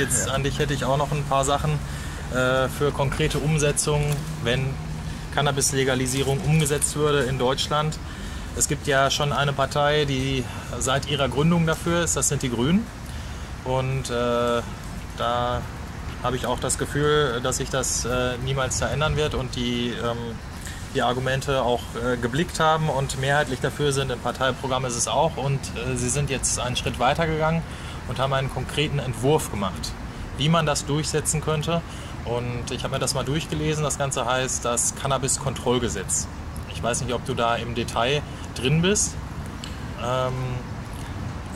jetzt ja. an dich hätte ich auch noch ein paar Sachen äh, für konkrete Umsetzung, wenn Cannabis-Legalisierung umgesetzt würde in Deutschland. Es gibt ja schon eine Partei, die seit ihrer Gründung dafür ist, das sind die Grünen. Und äh, da habe ich auch das Gefühl, dass sich das äh, niemals verändern wird und die ähm, die Argumente auch äh, geblickt haben und mehrheitlich dafür sind. Im Parteiprogramm ist es auch. Und äh, sie sind jetzt einen Schritt weiter gegangen und haben einen konkreten Entwurf gemacht, wie man das durchsetzen könnte. Und ich habe mir das mal durchgelesen. Das Ganze heißt das Cannabis-Kontrollgesetz. Ich weiß nicht, ob du da im Detail drin bist. Ähm,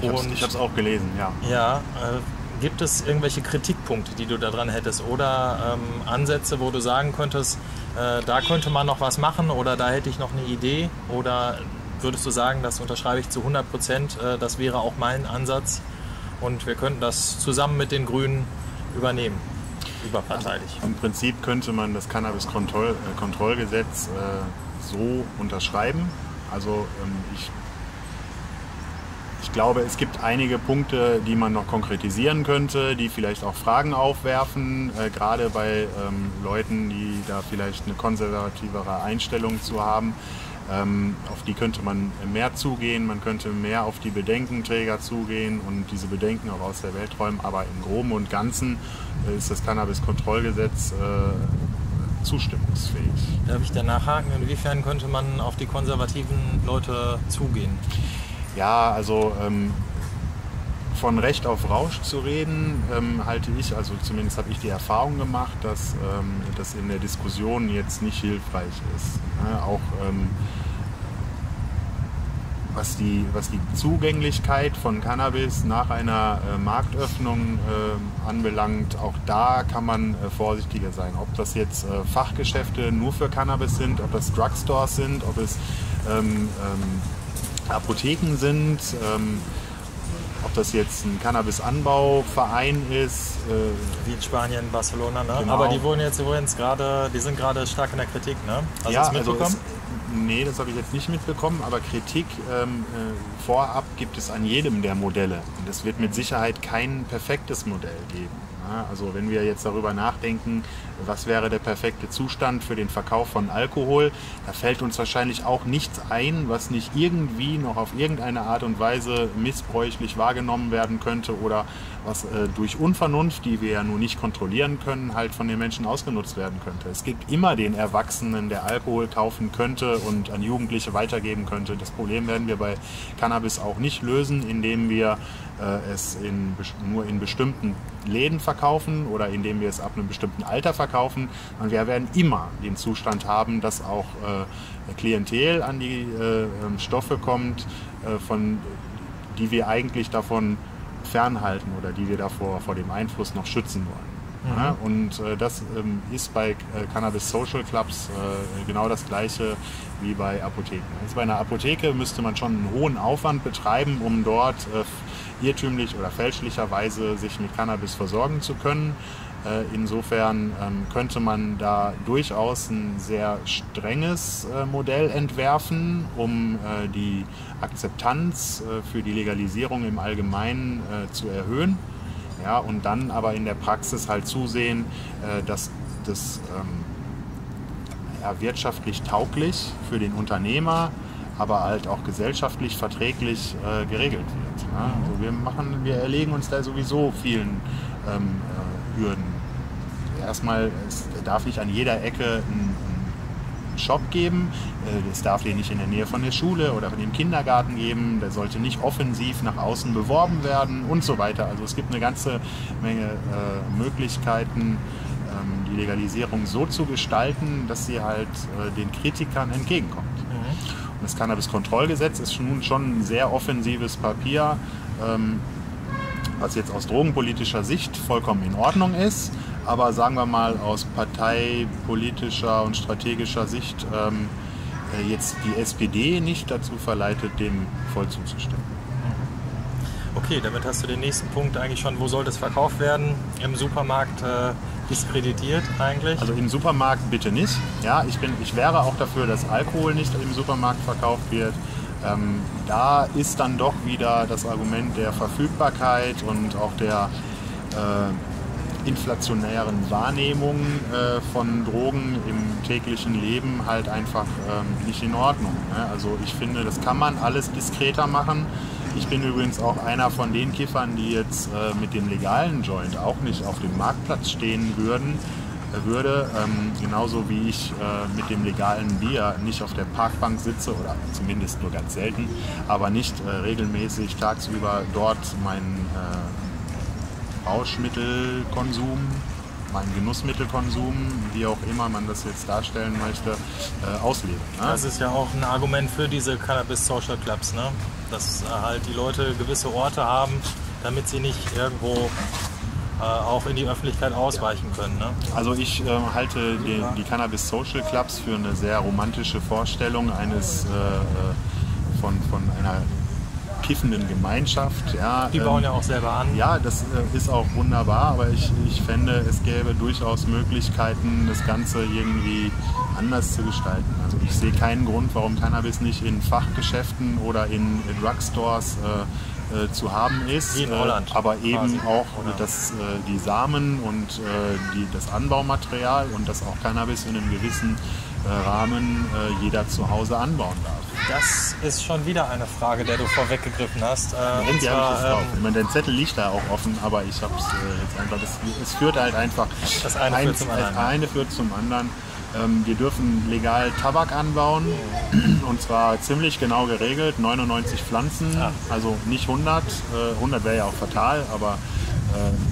ich habe es auch gelesen, ja. Ja, äh, gibt es irgendwelche Kritikpunkte, die du daran hättest oder ähm, Ansätze, wo du sagen könntest, äh, da könnte man noch was machen oder da hätte ich noch eine Idee oder würdest du sagen, das unterschreibe ich zu 100 Prozent, äh, das wäre auch mein Ansatz und wir könnten das zusammen mit den Grünen übernehmen, überparteilich. Also Im Prinzip könnte man das Cannabis-Kontrollgesetz äh, so unterschreiben. Also ähm, ich ich glaube, es gibt einige Punkte, die man noch konkretisieren könnte, die vielleicht auch Fragen aufwerfen, äh, gerade bei ähm, Leuten, die da vielleicht eine konservativere Einstellung zu haben. Ähm, auf die könnte man mehr zugehen, man könnte mehr auf die Bedenkenträger zugehen und diese Bedenken auch aus der Welt räumen. Aber im Groben und Ganzen äh, ist das Cannabis-Kontrollgesetz äh, zustimmungsfähig. Darf ich da nachhaken? Inwiefern könnte man auf die konservativen Leute zugehen? Ja, also ähm, von Recht auf Rausch zu reden, ähm, halte ich, also zumindest habe ich die Erfahrung gemacht, dass ähm, das in der Diskussion jetzt nicht hilfreich ist. Ne? Auch ähm, was, die, was die Zugänglichkeit von Cannabis nach einer äh, Marktöffnung äh, anbelangt, auch da kann man äh, vorsichtiger sein. Ob das jetzt äh, Fachgeschäfte nur für Cannabis sind, ob das Drugstores sind, ob es ähm, ähm, Apotheken sind, ähm, ob das jetzt ein Cannabis-Anbauverein ist. Äh, Wie in Spanien, Barcelona, ne? Genau. Aber die wurden jetzt übrigens gerade, die sind gerade stark in der Kritik, ne? Hast ja, du das mitbekommen? Also es, nee, das habe ich jetzt nicht mitbekommen, aber Kritik ähm, äh, vorab gibt es an jedem der Modelle. Und es wird mit Sicherheit kein perfektes Modell geben. Also wenn wir jetzt darüber nachdenken, was wäre der perfekte Zustand für den Verkauf von Alkohol, da fällt uns wahrscheinlich auch nichts ein, was nicht irgendwie noch auf irgendeine Art und Weise missbräuchlich wahrgenommen werden könnte oder was äh, durch Unvernunft, die wir ja nun nicht kontrollieren können, halt von den Menschen ausgenutzt werden könnte. Es gibt immer den Erwachsenen, der Alkohol kaufen könnte und an Jugendliche weitergeben könnte. Das Problem werden wir bei Cannabis auch nicht lösen, indem wir es in, nur in bestimmten Läden verkaufen oder indem wir es ab einem bestimmten Alter verkaufen. Und wir werden immer den Zustand haben, dass auch äh, Klientel an die äh, ähm, Stoffe kommt, äh, von, die wir eigentlich davon fernhalten oder die wir davor vor dem Einfluss noch schützen wollen. Mhm. Ja, und äh, das ähm, ist bei äh, Cannabis Social Clubs äh, genau das gleiche wie bei Apotheken. Also bei einer Apotheke müsste man schon einen hohen Aufwand betreiben, um dort äh, irrtümlich oder fälschlicherweise sich mit Cannabis versorgen zu können. Äh, insofern ähm, könnte man da durchaus ein sehr strenges äh, Modell entwerfen, um äh, die Akzeptanz für die Legalisierung im Allgemeinen zu erhöhen. Ja, und dann aber in der Praxis halt zusehen, dass das ähm, wirtschaftlich tauglich für den Unternehmer, aber halt auch gesellschaftlich verträglich äh, geregelt wird. Ja? Also wir machen, wir erlegen uns da sowieso vielen ähm, äh, Hürden erstmal, es darf nicht an jeder Ecke einen Shop geben. Äh, es darf den nicht in der Nähe von der Schule oder von dem Kindergarten geben. Der sollte nicht offensiv nach außen beworben werden und so weiter. Also es gibt eine ganze Menge äh, Möglichkeiten, ähm, die Legalisierung so zu gestalten, dass sie halt äh, den Kritikern entgegenkommt. Das Cannabis-Kontrollgesetz ist nun schon ein sehr offensives Papier, ähm, was jetzt aus drogenpolitischer Sicht vollkommen in Ordnung ist aber sagen wir mal aus parteipolitischer und strategischer Sicht ähm, äh, jetzt die SPD nicht dazu verleitet, dem voll zuzustimmen. Okay, damit hast du den nächsten Punkt eigentlich schon, wo soll das verkauft werden? Im Supermarkt äh, diskreditiert eigentlich? Also im Supermarkt bitte nicht. Ja, ich, bin, ich wäre auch dafür, dass Alkohol nicht im Supermarkt verkauft wird. Ähm, da ist dann doch wieder das Argument der Verfügbarkeit und auch der äh, inflationären Wahrnehmung äh, von Drogen im täglichen Leben halt einfach ähm, nicht in Ordnung. Ne? Also ich finde, das kann man alles diskreter machen. Ich bin übrigens auch einer von den Kiffern, die jetzt äh, mit dem legalen Joint auch nicht auf dem Marktplatz stehen würden, äh, würde. Ähm, genauso wie ich äh, mit dem legalen Bier nicht auf der Parkbank sitze oder zumindest nur ganz selten, aber nicht äh, regelmäßig tagsüber dort meinen äh, Rauschmittelkonsum meinen Genussmittelkonsum, wie auch immer man das jetzt darstellen möchte, äh, auslebe. Ne? Das ist ja auch ein Argument für diese Cannabis Social Clubs, ne? dass äh, halt die Leute gewisse Orte haben, damit sie nicht irgendwo äh, auch in die Öffentlichkeit ausweichen können. Ne? Also ich äh, halte die, die, Cannabis Social Clubs für eine sehr romantische Vorstellung eines äh, äh von, von einer kiffenden Gemeinschaft. Ja, die bauen ähm, ja auch selber an. Ja, das äh, ist auch wunderbar, aber ich, ich fände, es gäbe durchaus Möglichkeiten, das Ganze irgendwie anders zu gestalten. Also ich sehe keinen Grund, warum Cannabis nicht in Fachgeschäften oder in, in Drugstores äh, äh, zu haben ist. Wie in Holland. Äh, aber eben quasi. auch das, äh, die Samen und äh, die, das Anbaumaterial und dass auch Cannabis in einem gewissen Rahmen jeder zu Hause anbauen darf. Das ist schon wieder eine Frage, der du vorweggegriffen hast. Äh, und zwar, ähm, ich meine, dein Zettel liegt da auch offen, aber ich habe es äh, jetzt einfach. Das, es führt halt einfach. Das eine eins, führt zum anderen. Das eine führt zum anderen. Ähm, wir dürfen legal Tabak anbauen und zwar ziemlich genau geregelt, 99 Pflanzen, ja. also nicht 100. Äh, 100 wäre ja auch fatal, aber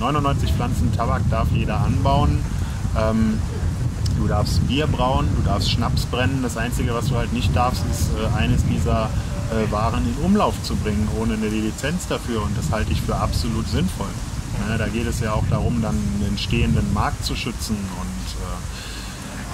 99 äh, Pflanzen Tabak darf jeder anbauen. Ähm, Du darfst Bier brauen, du darfst Schnaps brennen. Das Einzige, was du halt nicht darfst, ist äh, eines dieser äh, Waren in Umlauf zu bringen, ohne eine Lizenz dafür. Und das halte ich für absolut sinnvoll. Da geht es ja auch darum, dann den stehenden Markt zu schützen. Und äh,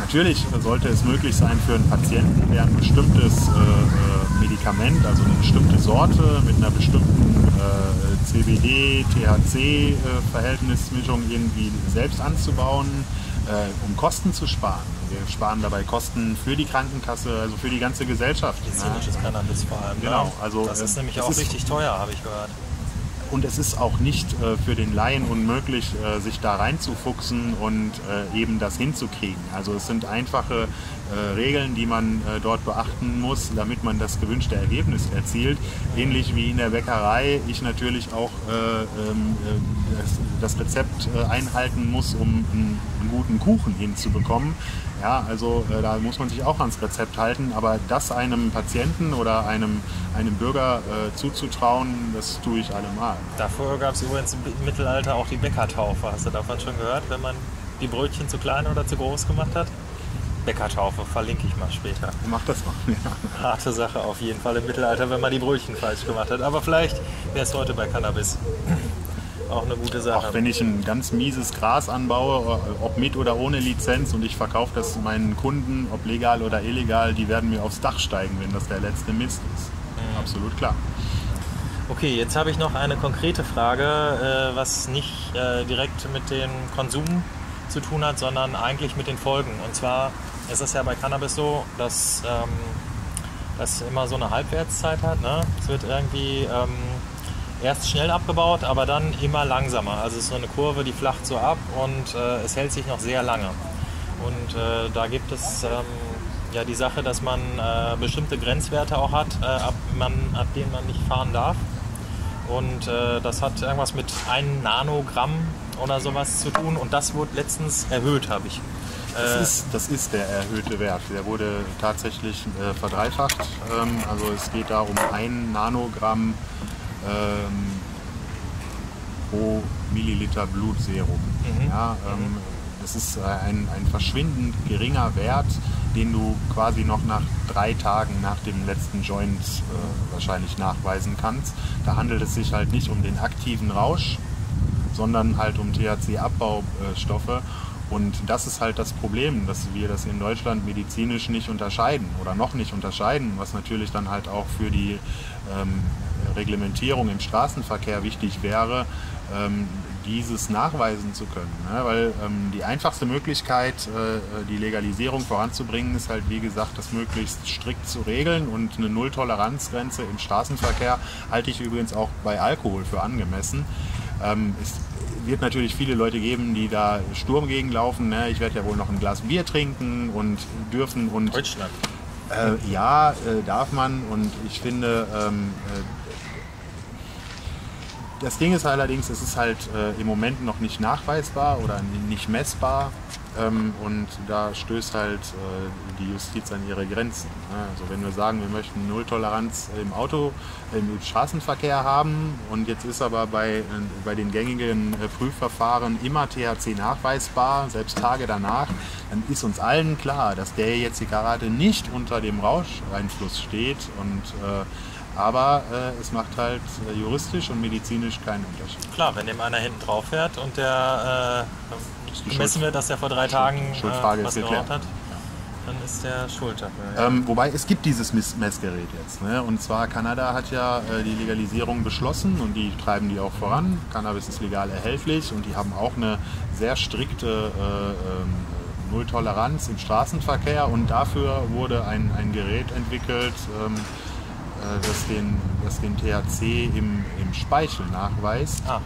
natürlich sollte es möglich sein für einen Patienten, der ein bestimmtes äh, äh, Medikament, also eine bestimmte Sorte mit einer bestimmten äh, CBD-THC-Verhältnismischung irgendwie selbst anzubauen äh, um Kosten zu sparen. Wir sparen dabei Kosten für die Krankenkasse, also für die ganze Gesellschaft. Medizinisches ne? Cannabis vor allem. Genau. Ja. Also, das ist äh, nämlich auch ist richtig teuer, habe ich gehört. Und es ist auch nicht äh, für den Laien unmöglich, äh, sich da reinzufuchsen und äh, eben das hinzukriegen. Also es sind einfache äh, Regeln, die man äh, dort beachten muss, damit man das gewünschte Ergebnis erzielt. Ähnlich wie in der Bäckerei ich natürlich auch äh, ähm, das, Rezept einhalten muss, um einen, einen guten Kuchen hinzubekommen. Ja, also äh, da muss man sich auch ans Rezept halten, aber das einem Patienten oder einem, einem Bürger äh, zuzutrauen, das tue ich allemal. Dafür gab es übrigens im Mittelalter auch die Bäckertaufe. Hast du davon schon gehört, wenn man die Brötchen zu klein oder zu groß gemacht hat? Bäckertaufe, verlinke ich mal später. Mach das mal. Ja. Harte Sache auf jeden Fall im Mittelalter, wenn man die Brötchen falsch gemacht hat. Aber vielleicht wäre es heute bei Cannabis auch eine gute Sache. Auch wenn ich ein ganz mieses Gras anbaue, ob mit oder ohne Lizenz und ich verkaufe das meinen Kunden, ob legal oder illegal, die werden mir aufs Dach steigen, wenn das der letzte Mist ist. Mhm. Absolut klar. Okay, jetzt habe ich noch eine konkrete Frage, äh, was nicht äh, direkt mit dem Konsum zu tun hat, sondern eigentlich mit den Folgen. Und zwar ist es ja bei Cannabis so, dass ähm, das immer so eine Halbwertszeit hat. Ne? Es wird irgendwie ähm, erst schnell abgebaut, aber dann immer langsamer. Also es ist so eine Kurve, die flacht so ab und äh, es hält sich noch sehr lange. Und äh, da gibt es ähm, ja die Sache, dass man äh, bestimmte Grenzwerte auch hat, äh, ab, man, ab denen man nicht fahren darf. Und äh, das hat irgendwas mit 1 Nanogramm oder sowas zu tun. Und das wurde letztens erhöht, habe ich. Das äh, ist, das ist der erhöhte Wert. Der wurde tatsächlich verdreifacht. Ähm, also es geht da um 1 Nanogramm ähm, pro Milliliter Blutserum. Mhm. Ja, ähm, das ist äh, ein, ein verschwindend geringer Wert, den du quasi noch nach drei Tagen nach dem letzten Joint äh, wahrscheinlich nachweisen kannst. Da handelt es sich halt nicht um den aktiven Rausch, sondern halt um THC-Abbaustoffe. Und das ist halt das Problem, dass wir das in Deutschland medizinisch nicht unterscheiden oder noch nicht unterscheiden, was natürlich dann halt auch für die ähm, Reglementierung im Straßenverkehr wichtig wäre, ähm, dieses nachweisen zu können. Ne? Weil ähm, die einfachste Möglichkeit, äh, die Legalisierung voranzubringen, ist halt, wie gesagt, das möglichst strikt zu regeln und eine Nulltoleranzgrenze im Straßenverkehr halte ich übrigens auch bei Alkohol für angemessen. Ähm, es wird natürlich viele Leute geben, die da Sturm gegenlaufen. Ne? Ich werde ja wohl noch ein Glas Bier trinken und dürfen und Deutschland. äh, ja, äh, darf man und ich finde, ähm, äh, das Ding ist allerdings, es ist halt äh, im Moment noch nicht nachweisbar oder nicht messbar ähm, und da stößt halt äh, die Justiz an ihre Grenzen. Ne? Also wenn wir sagen, wir möchten Nulltoleranz im Auto, im Straßenverkehr haben und jetzt ist aber bei, äh, bei den gängigen äh, Prüfverfahren immer THC nachweisbar, selbst Tage danach, dann ist uns allen klar, dass der jetzt Karate nicht unter dem Rauscheinfluss steht und äh, aber äh, es macht halt äh, juristisch und medizinisch keinen Unterschied. Klar, wenn dem einer hinten drauf fährt und der äh, messen wir, dass der vor drei Tagen Schuldfrage äh, ist was geraucht hat, dann ist der schuld dafür. Ja. Ähm, wobei es gibt dieses Mess Messgerät jetzt. Ne? Und zwar Kanada hat ja äh, die Legalisierung beschlossen und die treiben die auch voran. Cannabis ist legal erhältlich und die haben auch eine sehr strikte äh, ähm, Nulltoleranz im Straßenverkehr und dafür wurde ein, ein Gerät entwickelt, ähm, äh, das, den, das den THC im, im Speichel nachweist. Ah,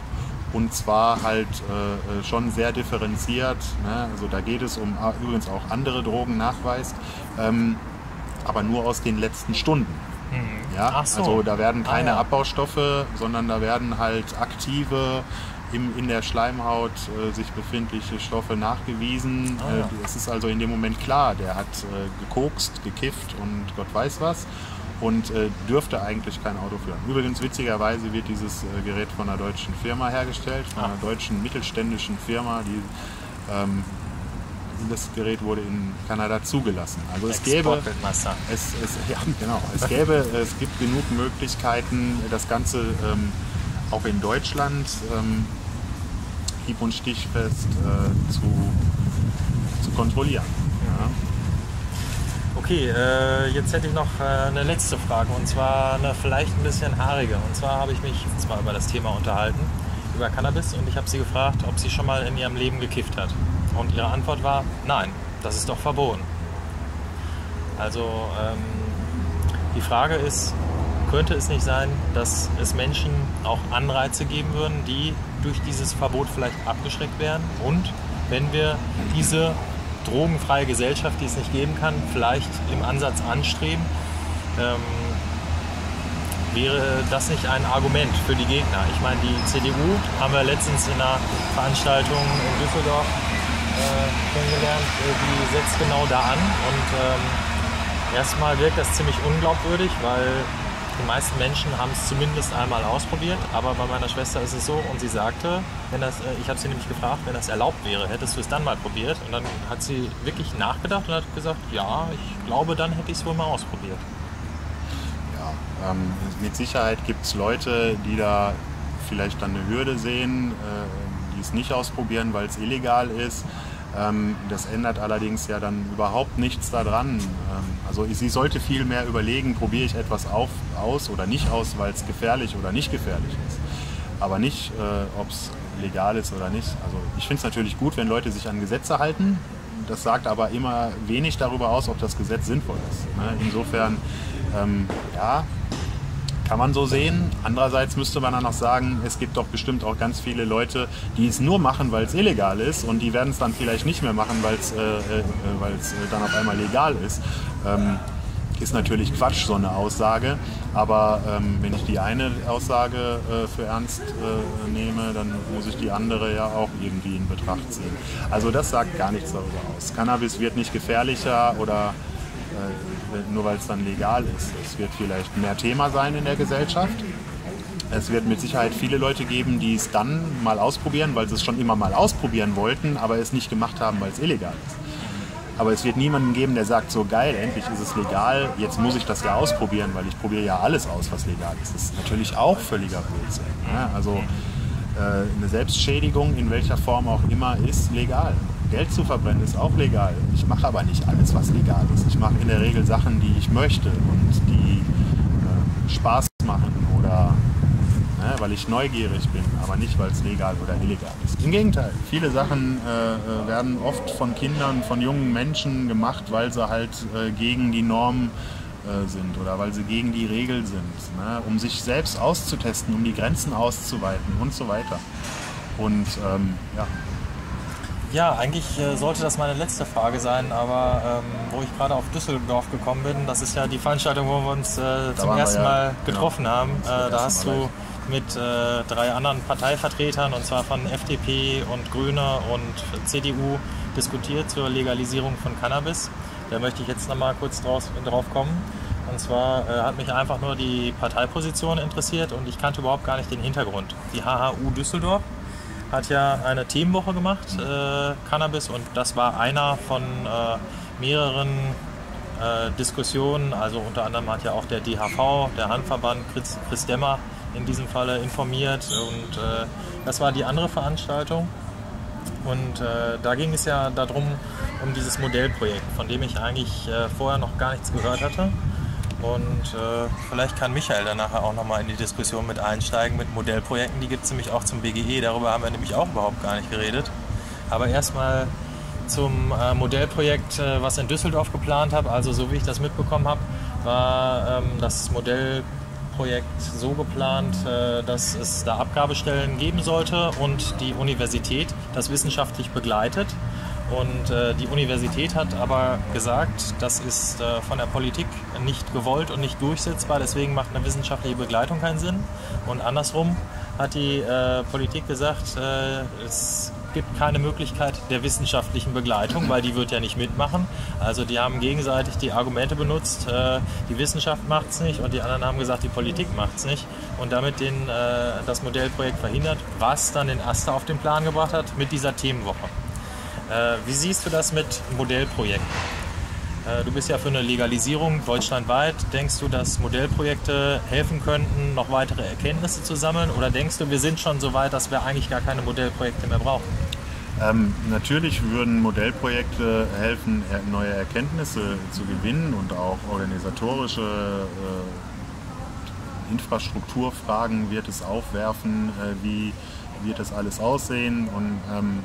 Und zwar halt äh, äh, schon sehr differenziert. Ne? Also da geht es um ah, übrigens auch andere Drogen nachweist, ähm, aber nur aus den letzten Stunden. Ja? Ach so. Also da werden Ah, keine ja. Abbaustoffe, sondern da werden halt aktive im, in der Schleimhaut äh, sich befindliche Stoffe nachgewiesen. Ah, ja. Äh, es ist also in dem Moment klar, der hat äh, gekokst, gekifft und Gott weiß was und äh, dürfte eigentlich kein Auto führen. Übrigens witzigerweise wird dieses äh, Gerät von einer deutschen Firma hergestellt, von Ah. einer deutschen mittelständischen Firma, die ähm, das Gerät wurde in Kanada zugelassen. Also es gäbe es, es, ja, genau. Es gäbe, es gibt genug Möglichkeiten, das Ganze ähm, auch in Deutschland ähm, hieb- und stichfest äh, zu, zu kontrollieren. Okay, äh, jetzt hätte ich noch äh, eine letzte Frage und zwar eine vielleicht ein bisschen haarige. Und zwar habe ich mich zwar über das Thema unterhalten, über Cannabis und ich habe sie gefragt, ob sie schon mal in ihrem Leben gekifft hat. Und ihre Antwort war, nein, das ist doch verboten. Also ähm, die Frage ist, könnte es nicht sein, dass es Menschen auch Anreize geben würden, die durch dieses Verbot vielleicht abgeschreckt werden? Und wenn wir diese drogenfreie Gesellschaft, die es nicht geben kann, vielleicht im Ansatz anstreben, ähm, wäre das nicht ein Argument für die Gegner? Ich meine, die CDU haben wir letztens in einer Veranstaltung in Düsseldorf äh, kennengelernt, äh, die setzt genau da an. Und ähm, erstmal wirkt das ziemlich unglaubwürdig, weil die meisten Menschen haben es zumindest einmal ausprobiert, aber bei meiner Schwester ist es so und sie sagte, wenn das, äh, ich habe sie nämlich gefragt, wenn das erlaubt wäre, hättest du es dann mal probiert und dann hat sie wirklich nachgedacht und hat gesagt, ja, ich glaube, dann hätte ich es wohl mal ausprobiert. Ja, ähm, mit Sicherheit gibt es Leute, die da vielleicht dann eine Hürde sehen, äh, die es nicht ausprobieren, weil es illegal ist. Ähm, das ändert allerdings ja dann überhaupt nichts daran. Ähm, also sie sollte viel mehr überlegen, probiere ich etwas auf, aus oder nicht aus, weil es gefährlich oder nicht gefährlich ist. Aber nicht, äh, ob es legal ist oder nicht. Also ich finde es natürlich gut, wenn Leute sich an Gesetze halten. Das sagt aber immer wenig darüber aus, ob das Gesetz sinnvoll ist. Ne? Insofern, ähm, ja, kann man so sehen. Andererseits müsste man dann auch sagen, es gibt doch bestimmt auch ganz viele Leute, die es nur machen, weil es illegal ist und die werden es dann vielleicht nicht mehr machen, weil es äh, äh, äh, dann auf einmal legal ist. Ähm, ist natürlich Quatsch, so eine Aussage. Aber ähm, wenn ich die eine Aussage äh, für ernst äh, nehme, dann muss ich die andere ja auch irgendwie in Betracht ziehen. Also das sagt gar nichts darüber aus. Cannabis wird nicht gefährlicher oder nur weil es dann legal ist. Es wird vielleicht mehr Thema sein in der Gesellschaft. Es wird mit Sicherheit viele Leute geben, die es dann mal ausprobieren, weil sie es schon immer mal ausprobieren wollten, aber es nicht gemacht haben, weil es illegal ist. Aber es wird niemanden geben, der sagt, so geil, endlich ist es legal, jetzt muss ich das ja ausprobieren, weil ich probiere ja alles aus, was legal ist. Das ist natürlich auch völliger Blödsinn. Ne? Also äh, eine Selbstschädigung in welcher Form auch immer ist legal. Geld zu verbrennen ist auch legal. Ich mache aber nicht alles, was legal ist. Ich mache in der Regel Sachen, die ich möchte und die äh, Spaß machen oder ne, weil ich neugierig bin, aber nicht, weil es legal oder illegal ist. Im Gegenteil, viele Sachen äh, äh, werden oft von Kindern, von jungen Menschen gemacht, weil sie halt äh, gegen die Norm äh, sind oder weil sie gegen die Regel sind, ne? um sich selbst auszutesten, um die Grenzen auszuweiten und so weiter. Und ähm, ja. Ja, eigentlich äh, sollte das meine letzte Frage sein, aber ähm, wo ich gerade auf Düsseldorf gekommen bin, das ist ja die Veranstaltung, wo wir uns äh, zum ersten ja, Mal genau. getroffen genau, haben. Äh, da hast du mit äh, drei anderen Parteivertretern, und zwar von FDP und Grüne und CDU, diskutiert zur Legalisierung von Cannabis. Da möchte ich jetzt nochmal kurz draus, drauf kommen. Und zwar äh, hat mich einfach nur die Parteiposition interessiert und ich kannte überhaupt gar nicht den Hintergrund. Die HHU Düsseldorf hat ja eine Themenwoche gemacht, äh, Cannabis, und das war einer von äh, mehreren äh, Diskussionen. Also unter anderem hat ja auch der DHV, der Handverband Chris, Chris Demmer in diesem Falle informiert und äh, das war die andere Veranstaltung. Und äh, da ging es ja darum, um dieses Modellprojekt, von dem ich eigentlich äh, vorher noch gar nichts gehört hatte. Und äh, vielleicht kann Michael dann nachher auch nochmal in die Diskussion mit einsteigen mit Modellprojekten. Die gibt es nämlich auch zum BGE. Darüber haben wir nämlich auch überhaupt gar nicht geredet. Aber erstmal zum äh, Modellprojekt, äh, was in Düsseldorf geplant habe. Also so wie ich das mitbekommen habe, war ähm, das Modellprojekt so geplant, äh, dass es da Abgabestellen geben sollte und die Universität das wissenschaftlich begleitet. Und äh, die Universität hat aber gesagt, das ist äh, von der Politik nicht gewollt und nicht durchsetzbar, deswegen macht eine wissenschaftliche Begleitung keinen Sinn. Und andersrum hat die äh, Politik gesagt, äh, es gibt keine Möglichkeit der wissenschaftlichen Begleitung, weil die wird ja nicht mitmachen. Also die haben gegenseitig die Argumente benutzt, äh, die Wissenschaft macht es nicht und die anderen haben gesagt, die Politik macht es nicht und damit den, äh, das Modellprojekt verhindert, was dann den Aster auf den Plan gebracht hat mit dieser Themenwoche. Äh, wie siehst du das mit Modellprojekten? Äh, du bist ja für eine Legalisierung deutschlandweit. Denkst du, dass Modellprojekte helfen könnten, noch weitere Erkenntnisse zu sammeln? Oder denkst du, wir sind schon so weit, dass wir eigentlich gar keine Modellprojekte mehr brauchen? Ähm, natürlich würden Modellprojekte helfen, neue Erkenntnisse zu gewinnen und auch organisatorische äh, Infrastrukturfragen wird es aufwerfen, äh, wie wird das alles aussehen und ähm,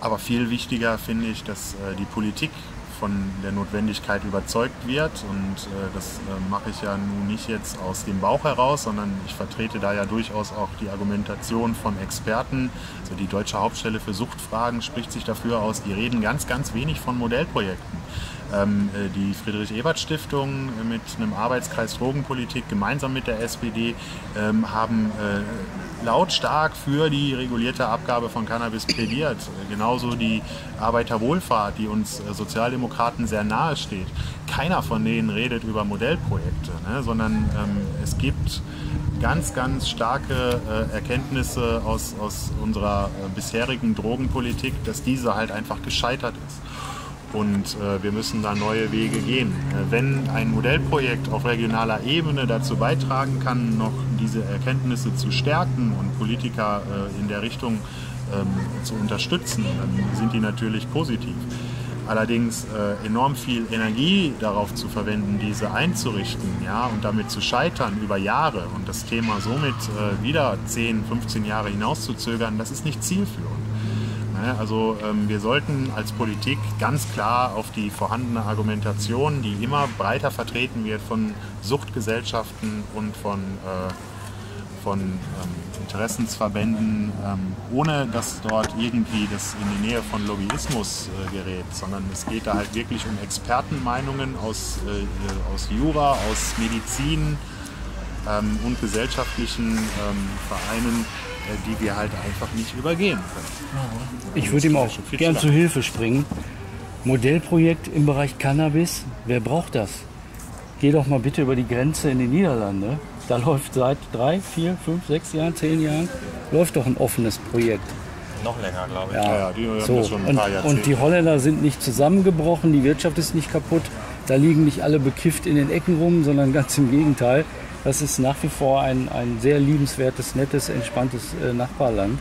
aber viel wichtiger finde ich, dass äh, die Politik von der Notwendigkeit überzeugt wird. Und äh, das äh, mache ich ja nun nicht jetzt aus dem Bauch heraus, sondern ich vertrete da ja durchaus auch die Argumentation von Experten. Also die Deutsche Hauptstelle für Suchtfragen spricht sich dafür aus, die reden ganz, ganz wenig von Modellprojekten. Ähm, äh, die Friedrich-Ebert-Stiftung mit einem Arbeitskreis Drogenpolitik gemeinsam mit der SPD ähm, haben äh, lautstark für die regulierte Abgabe von Cannabis plädiert. Genauso die Arbeiterwohlfahrt, die uns äh, Sozialdemokraten sehr nahe steht. Keiner von denen redet über Modellprojekte, ne? sondern ähm, es gibt ganz, ganz starke äh, Erkenntnisse aus, aus unserer äh, bisherigen Drogenpolitik, dass diese halt einfach gescheitert ist. Und äh, wir müssen da neue Wege gehen. Äh, wenn ein Modellprojekt auf regionaler Ebene dazu beitragen kann, noch diese Erkenntnisse zu stärken und Politiker äh, in der Richtung ähm, zu unterstützen, dann sind die natürlich positiv. Allerdings äh, enorm viel Energie darauf zu verwenden, diese einzurichten ja, und damit zu scheitern über Jahre und das Thema somit äh, wieder 10, 15 Jahre hinauszuzögern, das ist nicht zielführend. Ne? Also ähm, wir sollten als Politik ganz klar auf die vorhandene Argumentation, die immer breiter vertreten wird von Suchtgesellschaften und von, äh, von ähm, Interessensverbänden, ähm, ohne dass dort irgendwie das in die Nähe von Lobbyismus äh, gerät, sondern es geht da halt wirklich um Expertenmeinungen aus, äh, aus Jura, aus Medizin und gesellschaftlichen Vereinen, die wir halt einfach nicht übergehen können. Ich würde ihm auch gern zu Hilfe springen. Modellprojekt im Bereich Cannabis, wer braucht das? Geh doch mal bitte über die Grenze in die Niederlande. Da läuft seit drei, vier, fünf, sechs Jahren, zehn Jahren, läuft doch ein offenes Projekt. Noch länger, glaube ich. Ja, ja, die so. und, und die Holländer sind nicht zusammengebrochen, die Wirtschaft ist nicht kaputt. Da liegen nicht alle bekifft in den Ecken rum, sondern ganz im Gegenteil. Das ist nach wie vor ein, ein sehr liebenswertes, nettes, entspanntes äh, Nachbarland,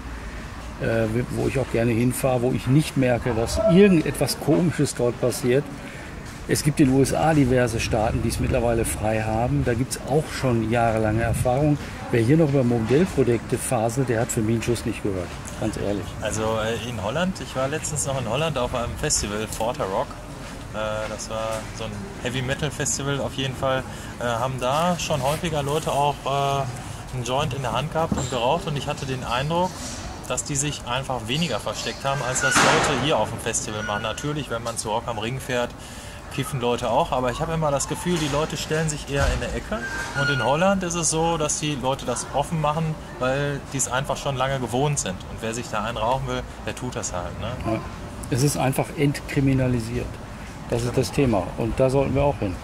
äh, wo ich auch gerne hinfahre, wo ich nicht merke, dass irgendetwas Komisches dort passiert. Es gibt in den USA diverse Staaten, die es mittlerweile frei haben. Da gibt es auch schon jahrelange Erfahrung. Wer hier noch über Modellprojekte faselt, der hat für mich einen Schuss nicht gehört. Ganz ehrlich. Also äh, in Holland, ich war letztens noch in Holland auf einem Festival, Forter Rock. Äh, das war so ein Heavy Metal Festival auf jeden Fall. Äh, haben da schon häufiger Leute auch äh, einen Joint in der Hand gehabt und geraucht und ich hatte den Eindruck, dass die sich einfach weniger versteckt haben, als das Leute hier auf dem Festival machen. Natürlich, wenn man zu Rock am Ring fährt, kiffen Leute auch, aber ich habe immer das Gefühl, die Leute stellen sich eher in der Ecke. Und in Holland ist es so, dass die Leute das offen machen, weil die es einfach schon lange gewohnt sind. Und wer sich da einen rauchen will, der tut das halt. Ne? Es ist einfach entkriminalisiert. Das ist das Thema. Und da sollten wir auch hin.